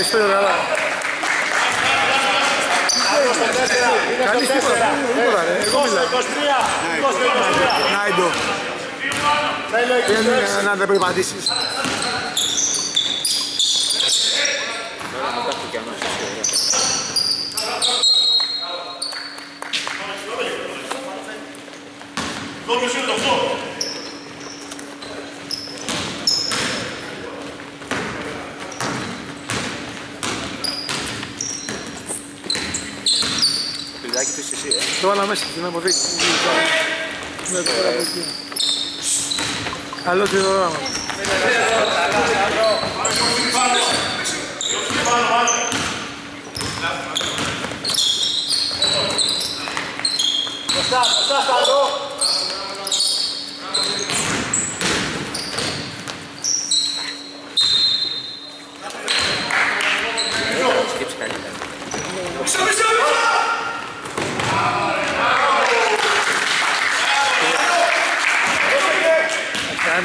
Ευχαριστώ, καλά. Κανείς τίποτα, τίποτα ρε, εγώ μιλάω. Νάιντο. Θέλει να δεν περπατήσεις. Πιλάκι του εσύ, ε. Το βάλα μέσα στην αποθήκη. Ναι, το πέρα από εκεί. Καλό το πρόγραμμα. Μπροστά, μπροστά, Σταύρο.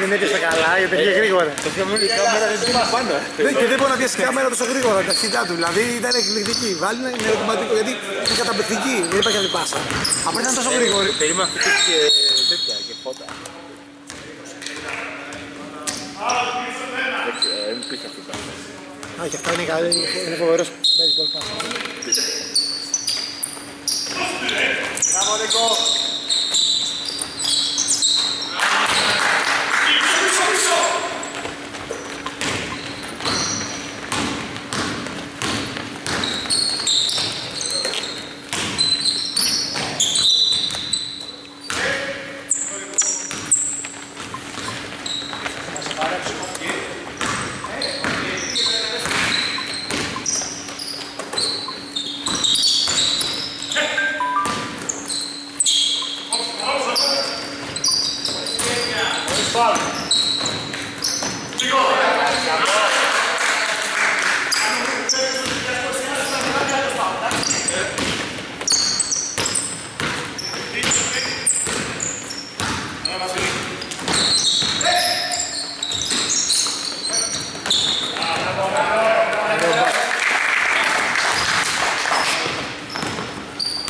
Δεν έπιασε καλά, γιατί πήγε γρήγορα. Το θέμα είναι η κάμερα δεν πήγε πάνω. Ναι, και δεν μπορεί να πιάσει κάμερα τόσο γρήγορα τα ταχύτητά του. Δηλαδή ήταν εκπληκτική. Βάλει να είναι ερωτηματικό γιατί είναι καταπληκτική. Δεν υπάρχει άλλη πάσα. Απλά ήταν τόσο γρήγορη. Περίμενα αυτή και τέτοια και φώτα. Δεν ξέρω, δεν υπήρχε αυτή η πάσα. Α, και αυτά είναι καλή. Είναι φοβερός baseball πάσα. Μπράβο, Νίκο. Φάουλ.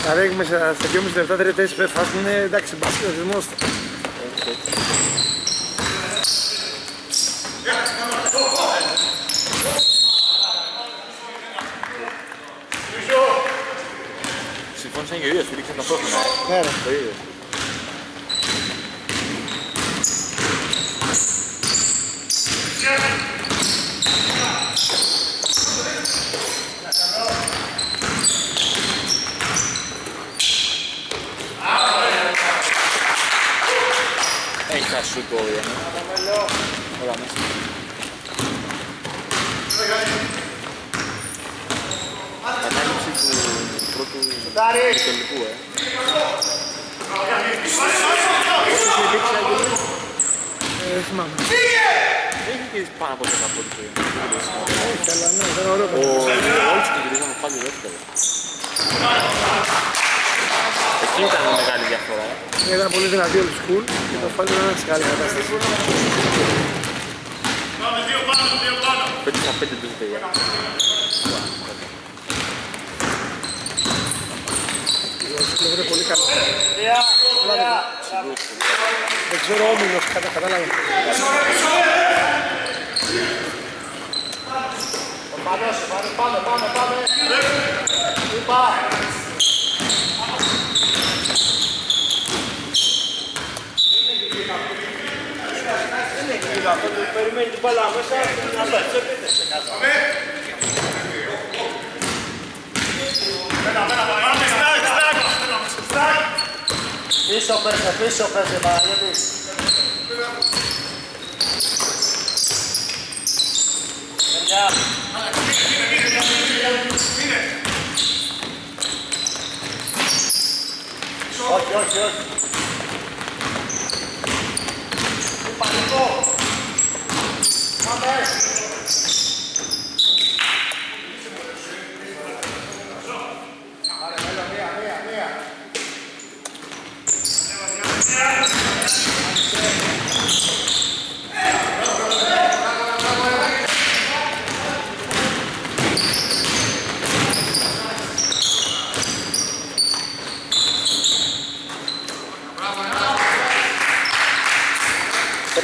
Δηλαδή έχουμε στα 2,5 λεπτά τρίτες φάσεις είναι εντάξει, μπάσκετ, ο ρυθμός. Συμφώνησαν και οι ίδιοι, στηρίξαν ταυτόχρονα. ε. Ναι, ρε. Το ίδιο. Έχει τα σου το Όλα μέσα. Ανάληψη του πρώτου Τάρι. του τελικού, ε. Πόσο έχει λήξει Άγγελε; Ε, δεν θυμάμαι. Έχει και πάνω από 10 πόντους. ε. Όχι, αλλά ναι, ήταν ωραίο Ο παιχνίδι. Όλους του γυρίζαμε πάλι δεύτερο. Εκεί ήταν η μεγάλη διαφορά; ε. Ήταν πολύ δυνατή όλη school και το ασφάλεια ήταν σε καλή κατάσταση. 5 στα 5 τους παιδιά. Ο school είναι πολύ καλή. Τρία. Τρία. Δεν ξέρω όμιλος, κατα, κατάλαβα. Ο Πανός, ο Πανός, πάμε, πάμε, πάμε. Είπα. Περιμένει την μπάλα μέσα, να το έτσι, επίθεση κάτω. Πίσω πέσε, πίσω πέσε, Παναγιώτη. Παιδιά. Όχι, όχι, όχι. Τι πανικό. Πάμε. Πάρε, έλα, μία, μία, μία.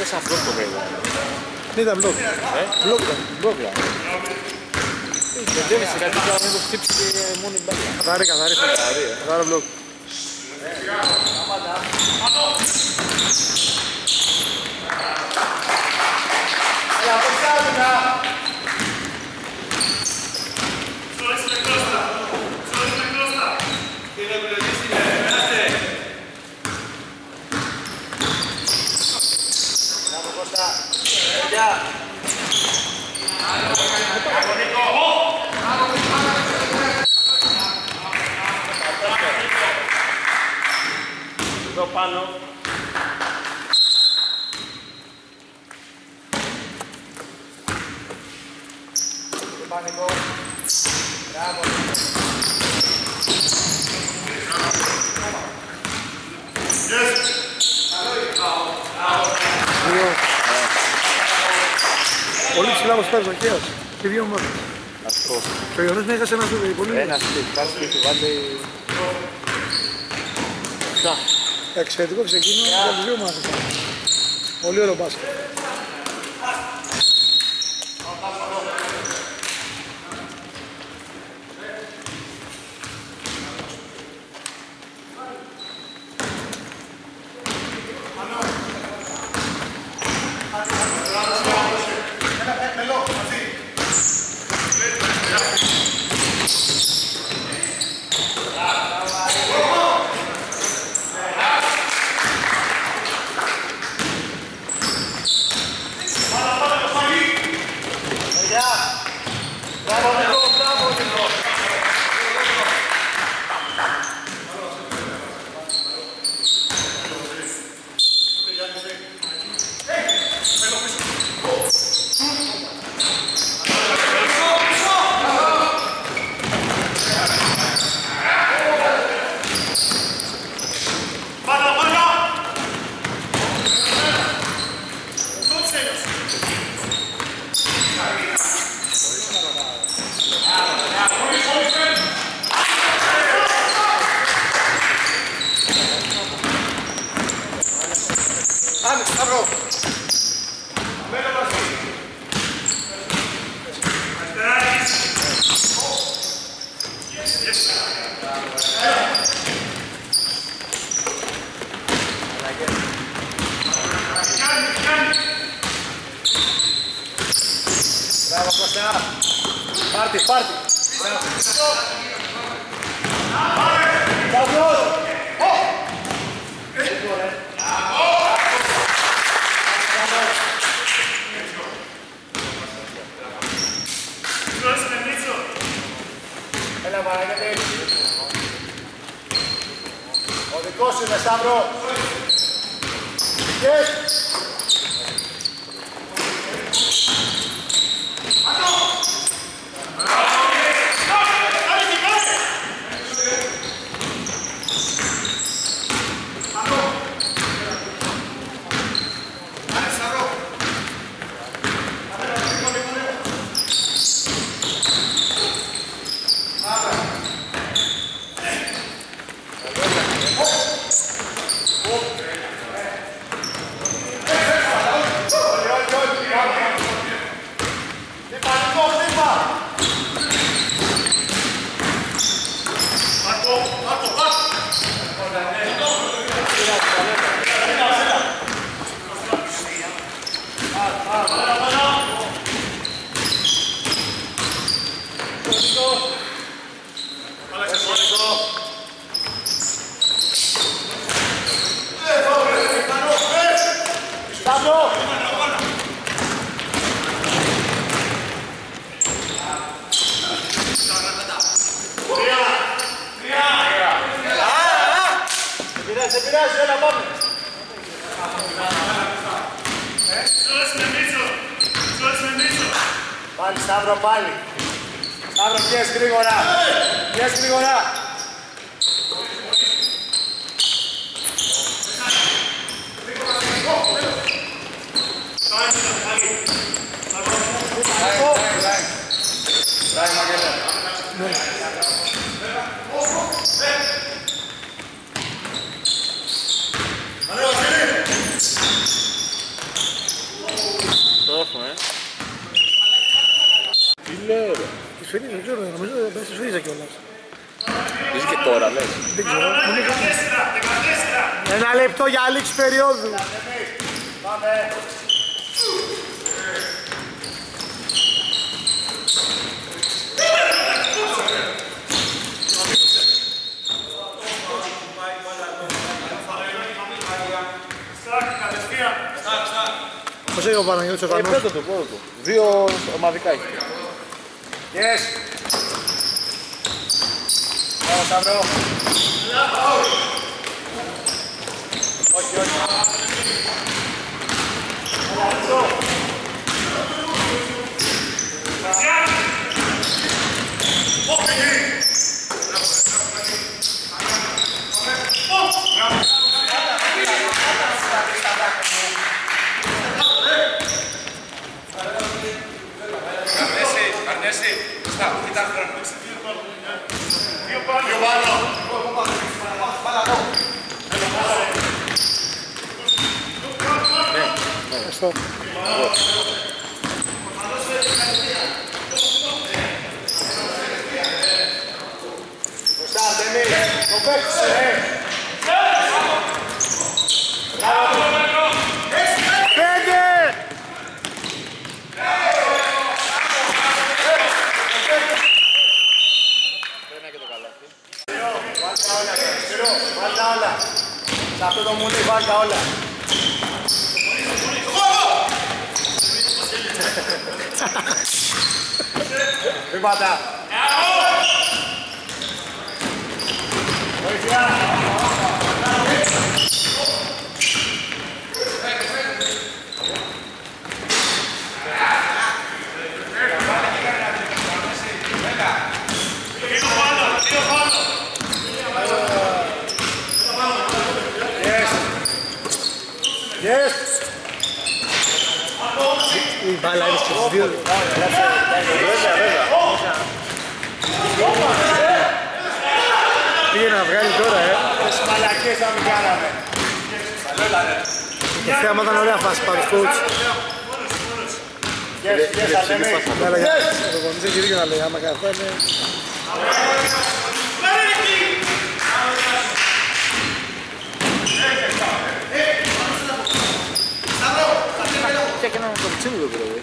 άρεσε αυτό το βέβαια. Δεν ήταν μπλοκ. Ε, Μπλοκ ήταν. μπλοκ δηλαδή. Δεν τζέμισε κάτι και να μην το χτύψει και μόνη μπάλα. Καθαρή, καθαρή. Καθαρή, ε. Καθαρό μπλοκ. Έλα, από κάτω, Εδώ πάνω. Δεν πανικό. Μπράβο. Δύο. Πολύ ψηλά μας πέρασε ο Χέας. Και δύο μόνο. Αυτό. Και ο Ιωνός με έχασε ένα σούδι. Πολύ Ένα σπιτικάρι που έχει βάλει... Ποια. Εξαιρετικό ξεκίνημα για τους δύο μας. Πολύ ωραίο μπάσκετ. Παιδιά. Μπράβο, Νίκο, μπράβο, Νίκο. Πάμε, Σταύρο. Μπράβο, Κώστα. Πάρτι, πάρτι. Σταύρο. Έλα Μαραγέτη. Ο δικός σου είναι Σταύρο. Yes. Μη πανικό, χτύπα. Σταύρο. Δεν πειράζει, δεν πειράζει, έλα πάμε. Πάλι Σταύρο, πάλι. Σταύρο, πιες γρήγορα. Πιες γρήγορα. σφυρίζει, δεν ξέρω, νομίζω ότι δεν σφυρίζει κιόλας. Είσαι και τώρα, λες. Ένα λεπτό για λήξη περίοδου. Πάμε. Έχει ο Παναγιώτης ο Ε, Κανός. πέτω το, πέτω το. Δύο ομαδικά έχει. Yes. Πάμε Σταύρο. Όχι, όχι. Αρνέσαι, αρνέσαι. Στα, κοίτα χρόνο. Δύο πάνω. Ευχαριστώ. Μπροστά, Ντέμι. Το παίκτης, ε. Πέντε! Βάλτα όλα, Σπύρο. Βάλτα όλα. Σε αυτό το μουνί, βάλτα όλα. Μην πατά. Βοήθεια. Yes. Η μπάλα είναι στους δύο. Βέβαια, βέβαια. Πήγε να βγάλει τώρα, ε. Τις μαλακίες θα μην κάναμε. Το θέμα ήταν ωραία φάση πάντως, coach. Yes, yes, Αρτεμή. Ναι, αλλά για το γονείς έχει δίκιο να λέει, άμα καθόλου είναι... Και έκανα το τσίλο, δηλαδή.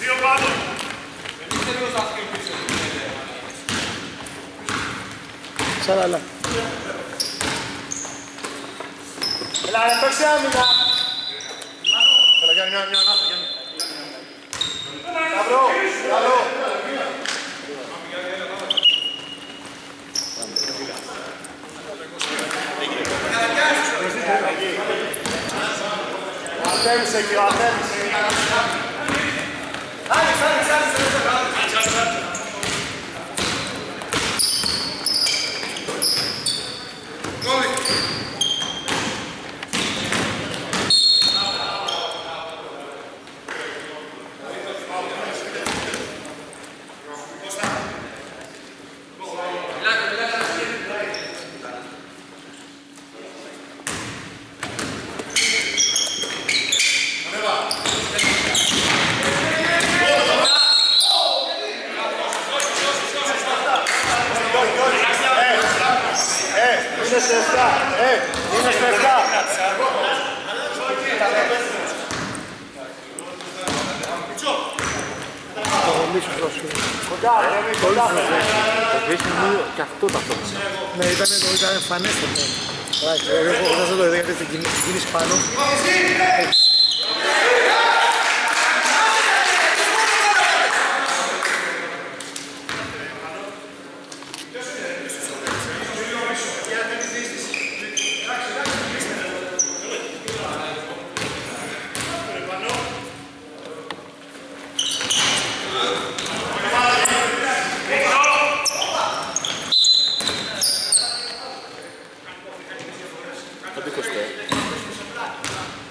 Δύο πάνω. Σαν άλλα. Έλα, ρε, παίξε άμυνα. Έλα, Γιάννη, μια, μια, ανάσα, Γιάννη. Σταυρό, Σταυρό. Ο Αρτέμις εκεί, ο Αρτέμις. Ε, είναι στο 7. Ε, είναι στο 7. Το γονείς σου δώσου. Κοντά, Αρτέμι, κοντά. Το βρίσκει μου και αυτό ταυτόχρονα. Ναι, ήταν, το ήταν εμφανέστατο. Εντάξει, εγώ εγώ δεν το είδα γιατί την κίνηση- την κίνηση πάνω. Το 20.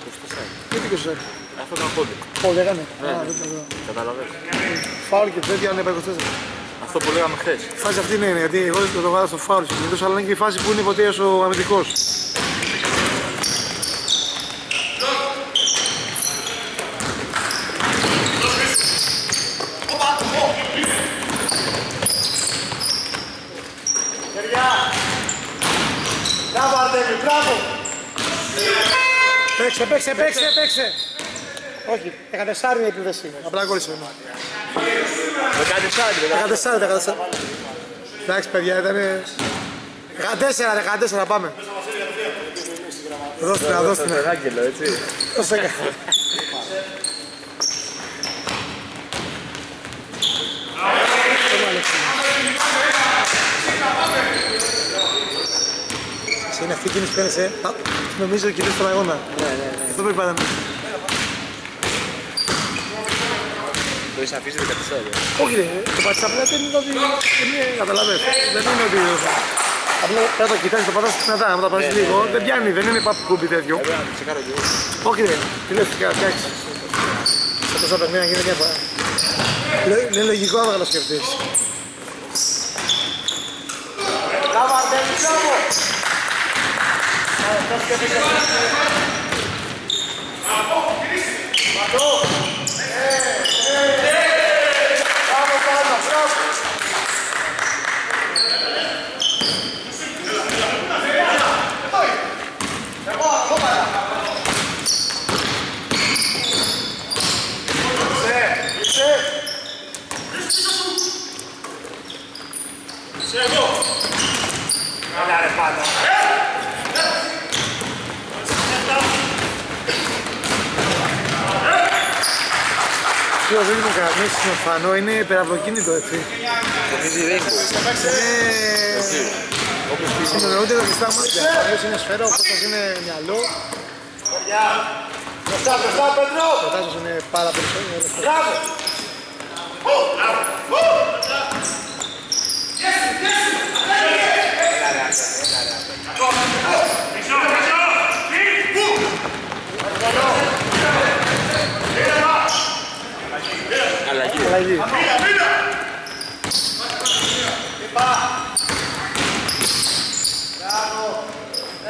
Το Τι δίκιο σου Αυτό ήταν πόντι. Πόδι έκανε. Ναι. Α, δεν το δω. Καταλαβαίνω. Φάουλ και τέτοια αν έπαιρνε 24. Αυτό που λέγαμε χθες. Η φάση αυτή είναι, γιατί εγώ το, το βάλα στο φάουλ συνήθως, αλλά είναι και η φάση που είναι υποτίθεται ο αμυντικός. Χεριά. Μπράβο Αρτέμι, μπράβο. Παίξε, παίξε, παίξε, παίξε. Όχι, 14 είναι η επίδεση. Απλά κόλλησε. 14, 14. 14, 14. Εντάξει παιδιά, ήταν... 14, 14, πάμε. Δώστε να, δώστε να. Τον Άγγελο, έτσι. Δώστε να. Σε είναι αυτή η κίνηση που κάνεις, ε. Α, Νομίζω ότι στον αγώνα. Ναι, ναι, ναι. Αυτό πρέπει να είναι. Το είσαι αφήσει 14. Όχι ρε, το πατήσεις απλά δεν είναι ότι... δεν είναι, καταλαβες. Δεν είναι ότι... Απλά πρέπει να το κοιτάξεις, το πατάς δυνατά, άμα το πατήσεις λίγο, δεν πιάνει, δεν είναι παπ κουμπί τέτοιο. Πρέπει να το τσεκάρω κι εγώ. Όχι ρε, τι λες, τι κάνεις, φτιάξεις. Σε τόσα παιχνίδια γίνεται μια φορά. Λε- Είναι λογικό άμα το σκεφτείς. Μπράβο Αρτέμι, μπράβο. Πατώ. Ε, ε. Μπράβο Πάνο, μπράβο. Είσαι, είσαι. Έλα ρε πάνω. Τι δεν είναι κανείς στον φανό, είναι υπεραυλοκίνητο έτσι. Νομίζει Rainbow. Είναι Συνεννοούνται τα πιστά μάτια. Ο άλλος είναι σφαίρα, ο πρώτος είναι μυαλό, Γεια. Μπροστά, μπροστά, Πέτρο. ο Τάσος είναι πάρα περισσότερο. Μπράβο. Αλλαγή. Αλλαγή. Μπράβο.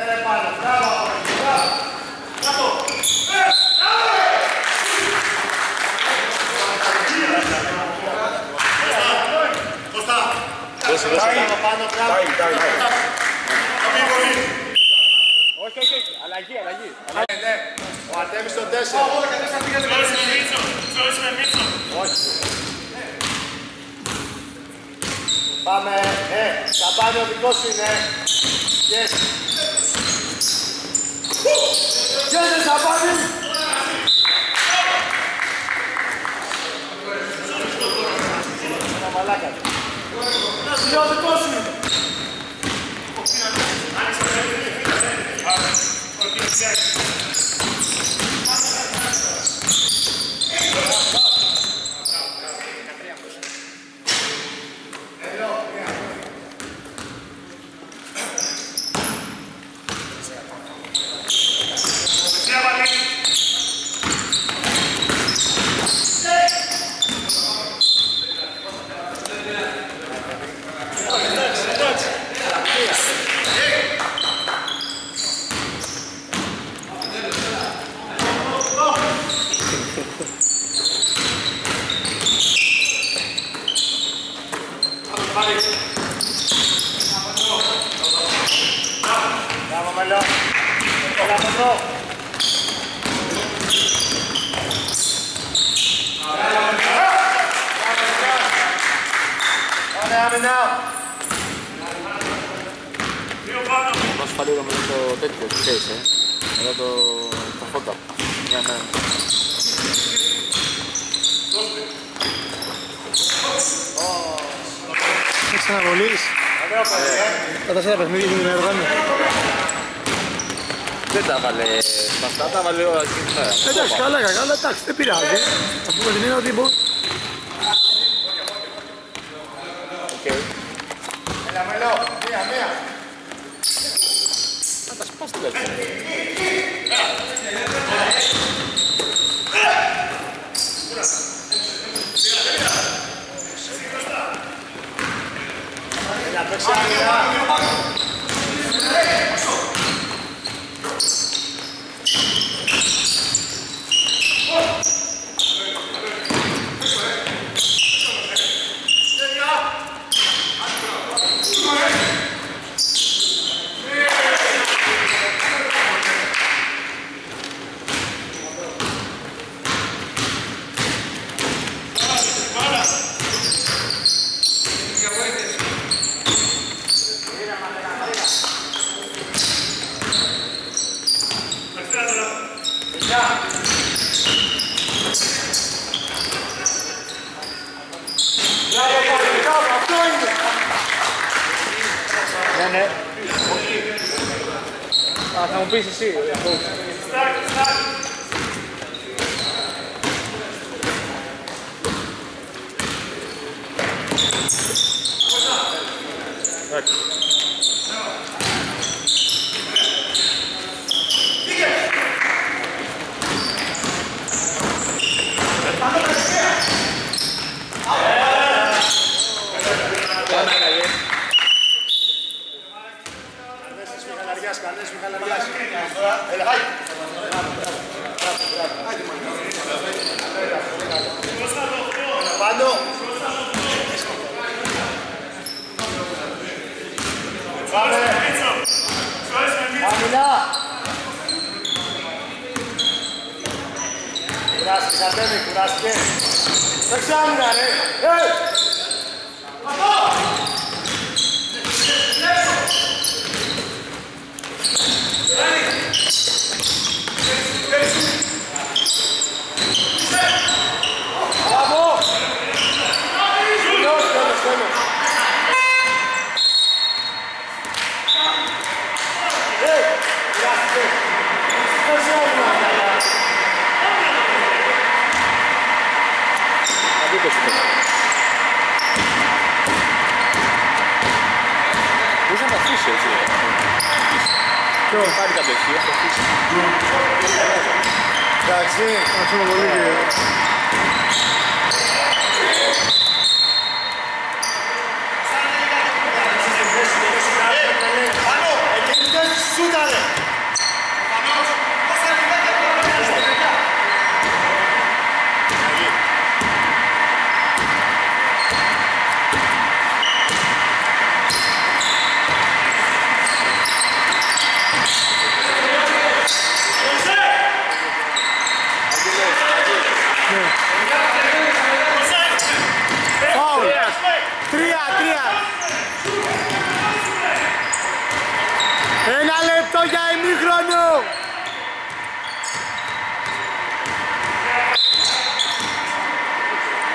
Έλα πάνω, μπράβο. Μπράβο. Δώσε, δώσε. Μπράβο, πάνω, μπράβο. Όχι, όχι, όχι. Αλλαγή, αλλαγή. Ναι, ναι. Ο Αρτέμις στο 4. Πάμε, ε, Σαμπάνι ο δικός σου είναι. Yes. Yes, ρε, Σαμπάνι. Ένα μαλάκα. Είναι ο δικός σου είναι. Μπράβο, μελό. Έλα από εδώ. Ωραία, άμυνα. Μας παλίγαμε με το τέτοιο, τι ξέρεις, ε. Μετά το, τα φώτα. Ναι, ναι. Έχεις αναβολής. Ωραίο παιδί, ε. Τα τέσσερα παιχνίδια είναι έργα. Δεν τα βάλε με αυτά, τα βάλε όλα στην μέρα. Εντάξει, καλά, καλά, καλά, εντάξει, δεν πειράζει. Θα πούμε την είναι ότι μπορεί. Οκ. Έλα, μελό. Μία, μία. Να τα σπάς τουλάχιστον. Έλα, παίξε άμυνα. Μπράβο, Παύλο, μπράβο, αυτό είναι. Ναι, ναι. Α, θα μου πεις εσύ. Εντάξει. Κανένας Μιχαλαριάς, κανένας Μιχαλαριάς. Έλα, χάι. Πάνω. Πάμε. Άμυνα. Κουράστηκε, Αρτέμι, κουράστηκε. Παίξε άμυνα, ρε. Ε! Μπράβο! Τέλος, τέλος, τέλος. Ε, κουράστηκε. Παίξε άμυνα, καλά. Αντίθεση. Μπορείς να τα αφήσει έτσι. Ποιο; Πάρει κατοχή, θα αφήσει. Εντάξει. Ευχαριστούμε πολύ κύριε. Πάνω, εκείνη δεν σούταρε. Φάουλ. Τρία, τρία. Ένα λεπτό για ημίχρονο.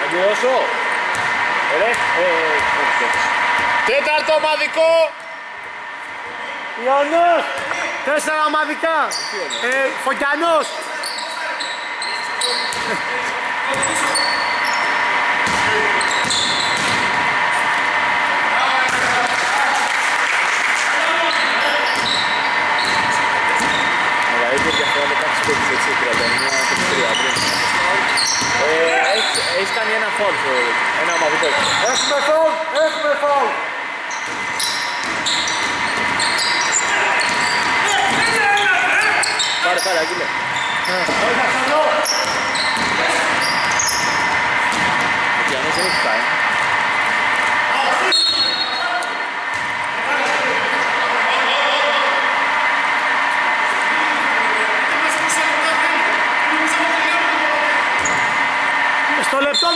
Να πληρώσω. Ρε, ε, όχι, όχι. Τέταρτο ομαδικό. Ιωνός. Τέσσερα ομαδικά. Ε, Φωκιανός. Μεγαλύτερη διαφορά με κάποιες παίκτες έτσι, 39 και 3 πριν. Ε, έχεις, έχεις κάνει ένα φόλ, ένα ομαδικό. Έχουμε φάουλ. Έχουμε φάουλ. Πάρε, πάρε, Αγγίλε. Ο Πιανός δεν έχει πάει. Στο λεπτό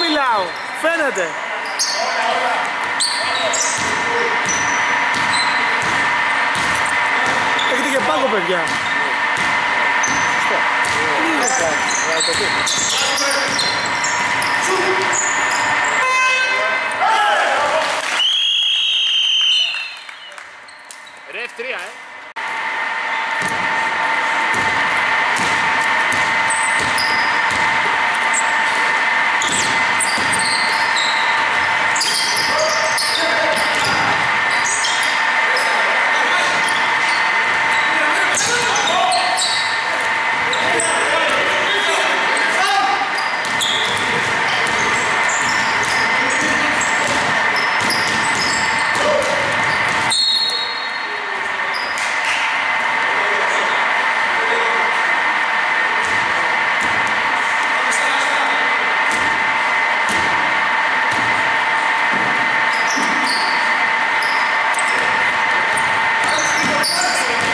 μιλάω. Φαίνεται. Έχετε και πάγκο παιδιά. Ρε, Yes.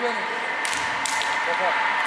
Κίνηση,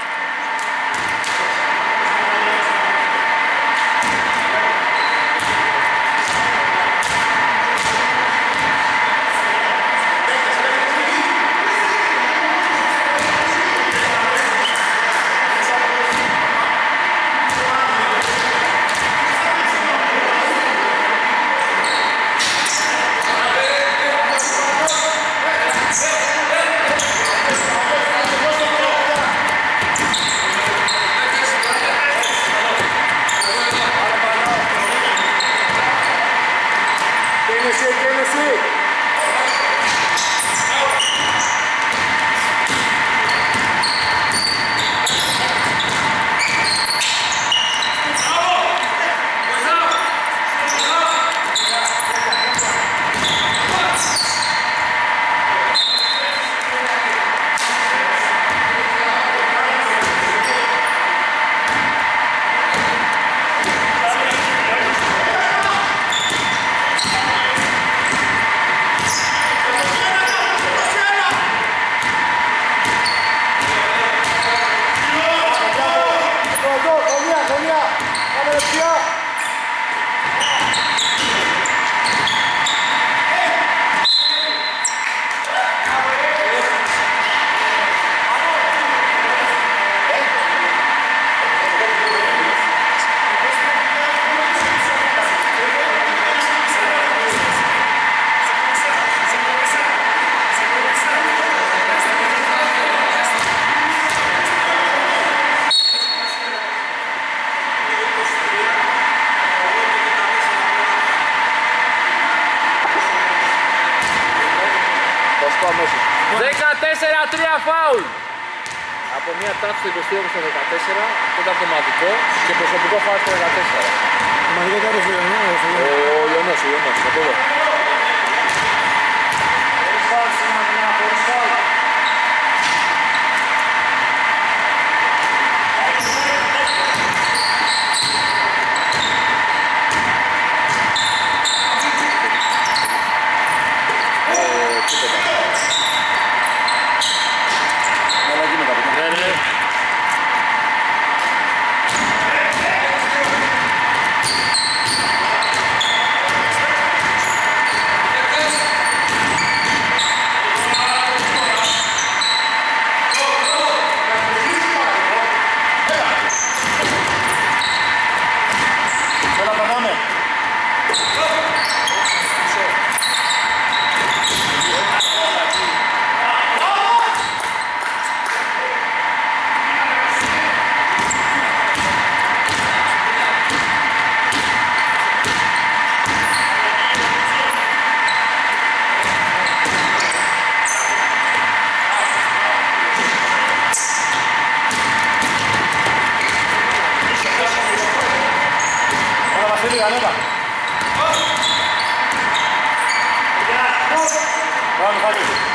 μια τάξη στο 20 στο 14, αυτό ήταν αυτοματικό και προσωπικό φάουλ στο 14. Σημαντικό τώρα στο Ιωνό, στο Ο Ιωνό. Ιωνός, ο Ιωνός, από εδώ. Χωρίς φάουλ, σημαντικά, χωρίς φάουλ. Ε, τίποτα. Ναι, ναι. Έλα, περνάμε. Έλα, Βασίλη, ανέβα. Πάμε, πάμε. Καλό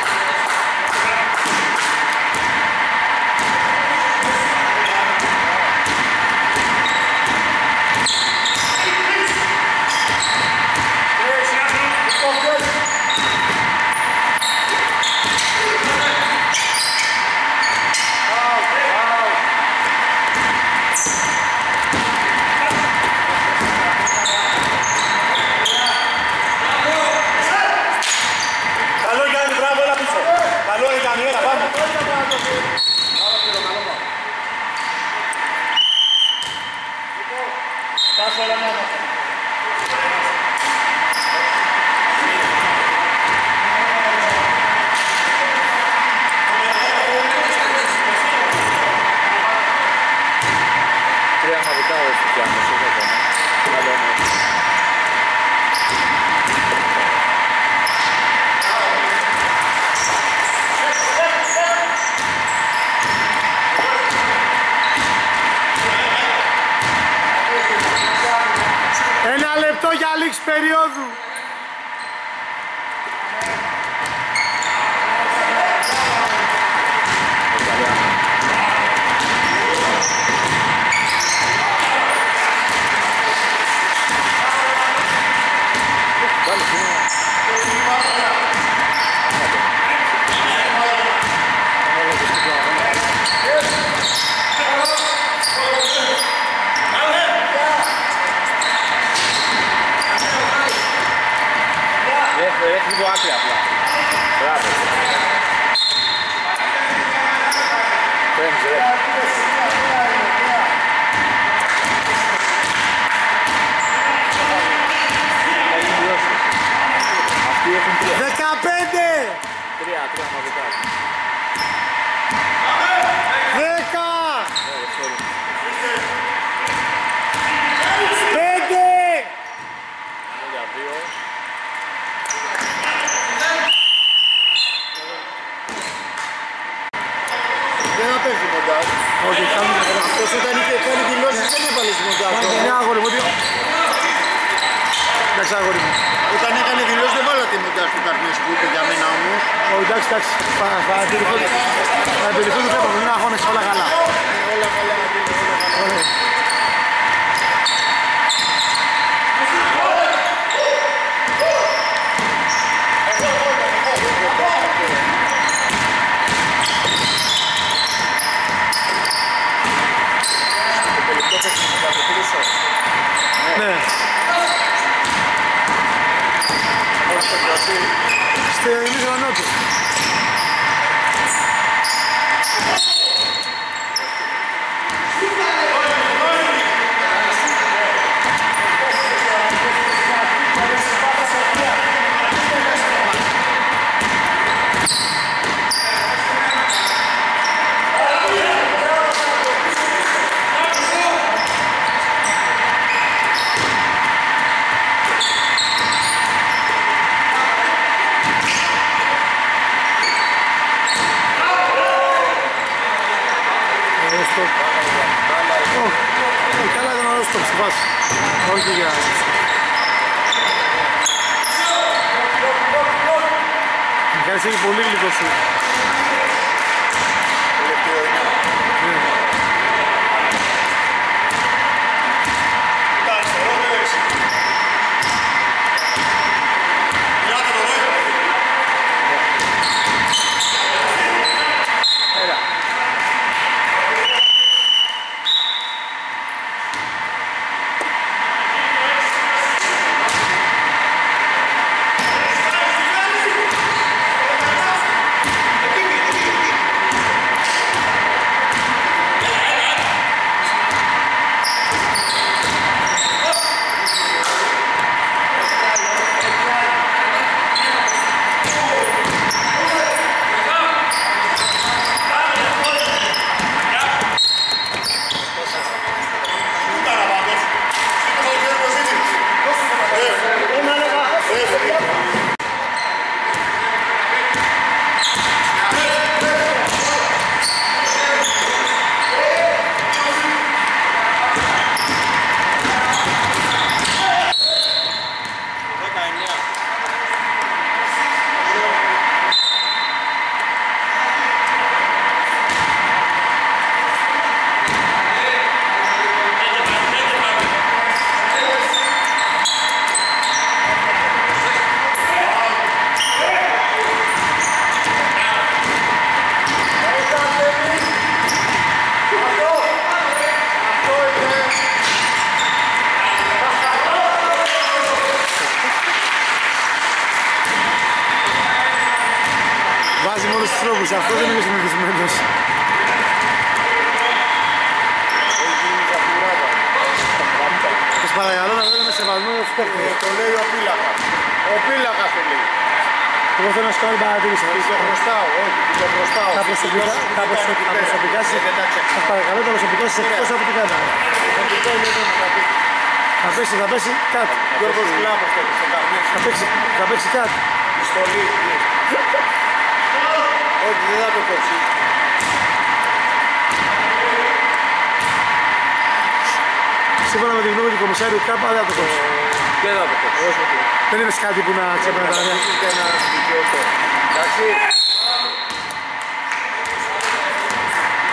κάτι που να ξέπαιρνε τα νέα. Και να δικαιωθώ. Εντάξει.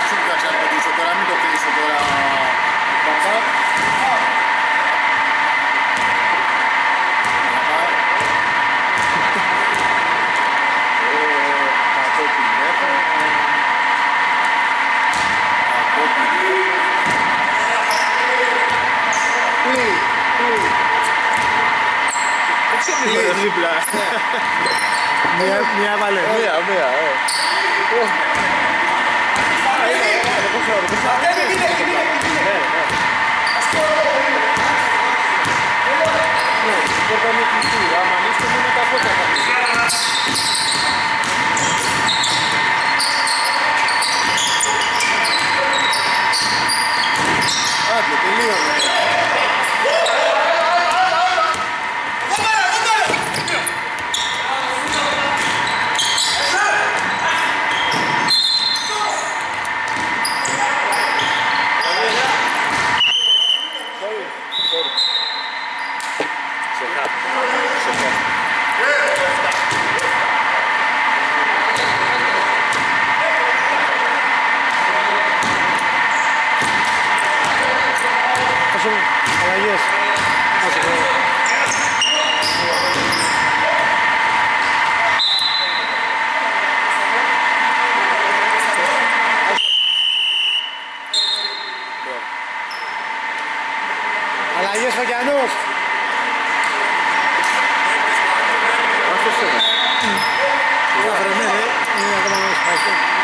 Σου πιάξα να το κλείσω τώρα, μην το κλείσω τώρα. Παπά. Παπά. Ε, θα πω την έχω. Θα πω την έχω. Πλή, πλή. Δίπλα. Μία, μία έβαλε. Μία, μία, ε. Πόρτα είναι κλειστή, άμα ανοίξετε μόνο τα πόρτα θα ανοίξετε. Ξεχάστε. Ξεχάστε. Όσο αλλαγές. Όσο χρόνο. Αλλαγές Φακιανός. Αυτός είναι. Ένα βρεμένο, είναι ακόμα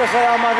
Ιωνός 4 ομαδικά. Ένα